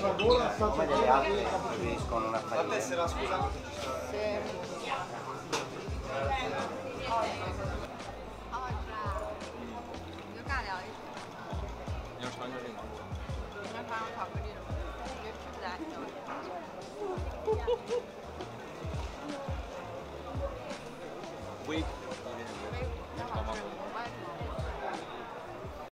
come delle altre preferiscono una farina. La tessera, scusa. Wait.